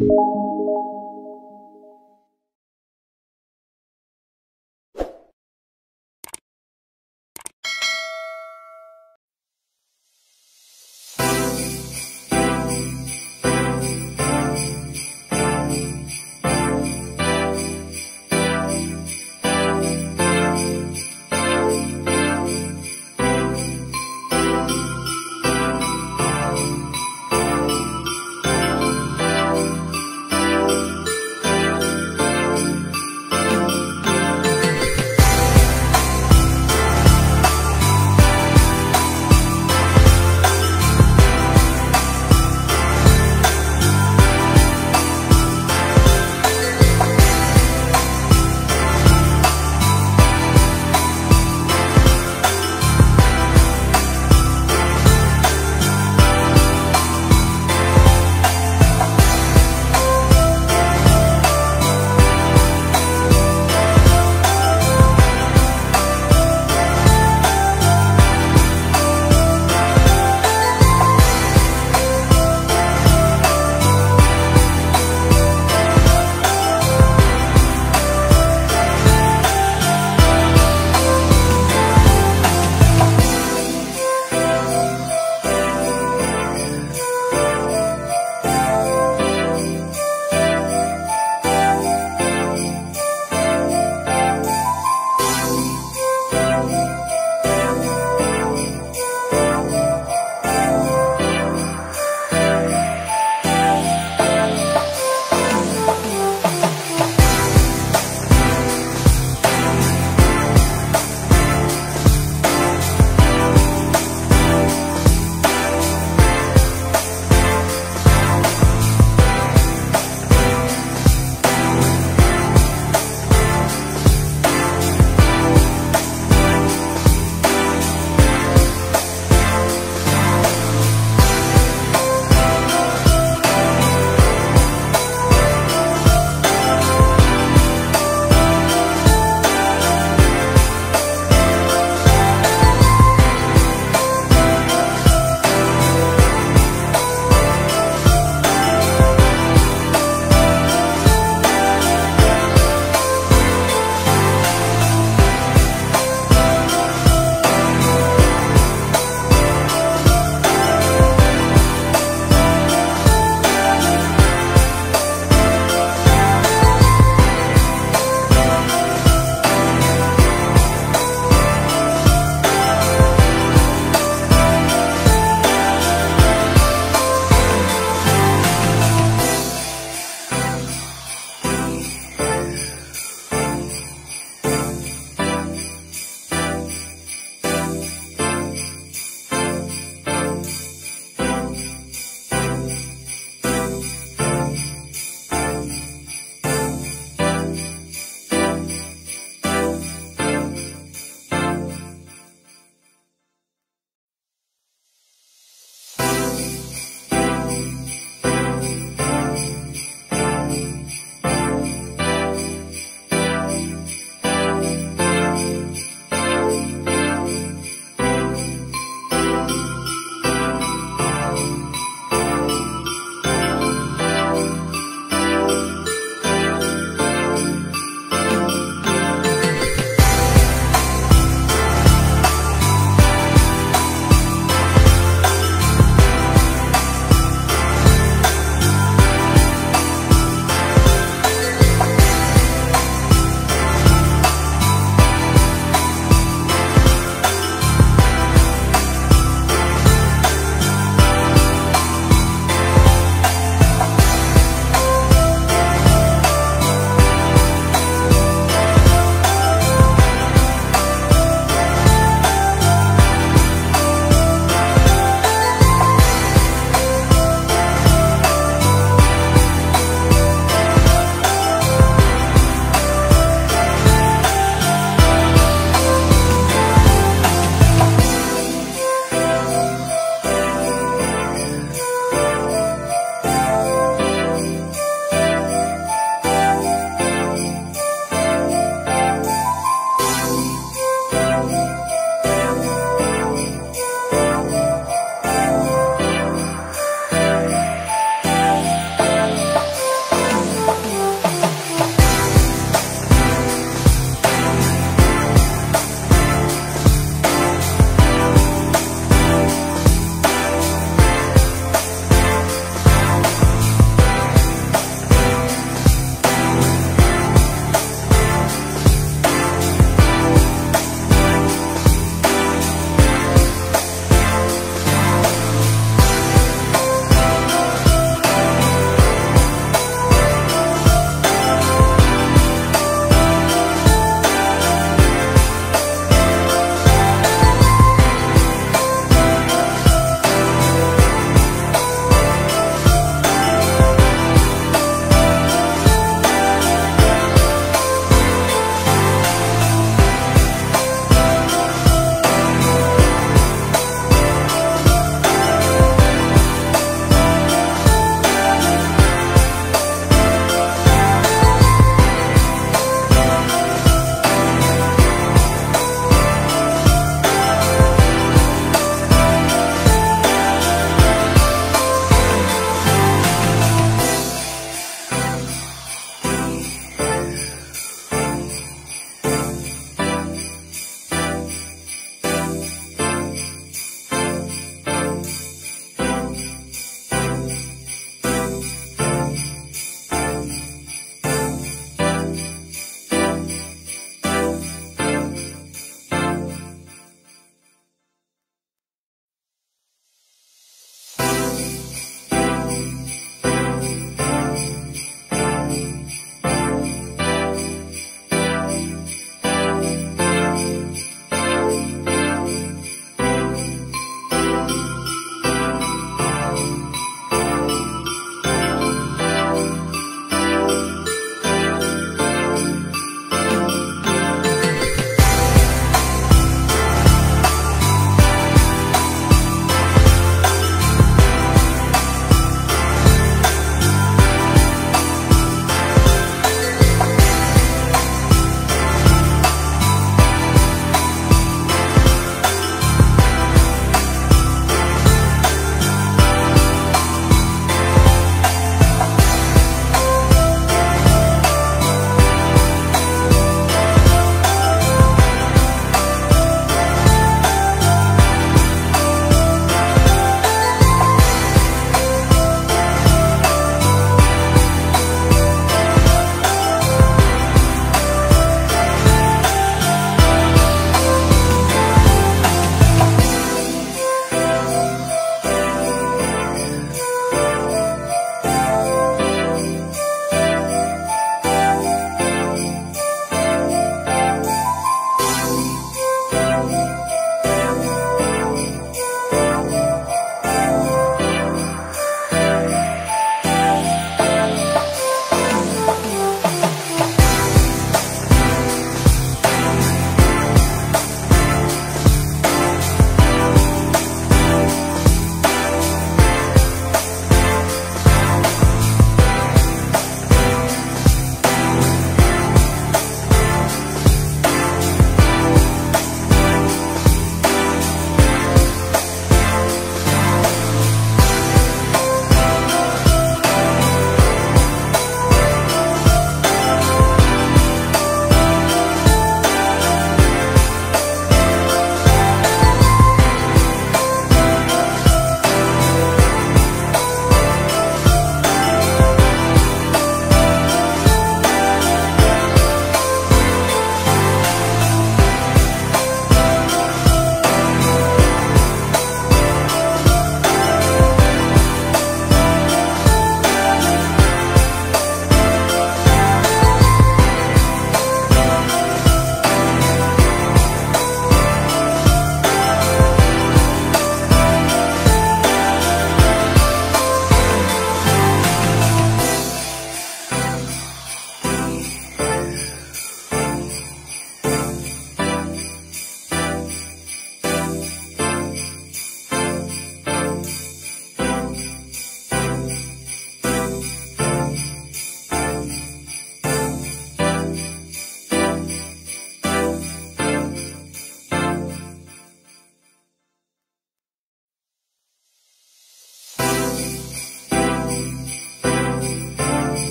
you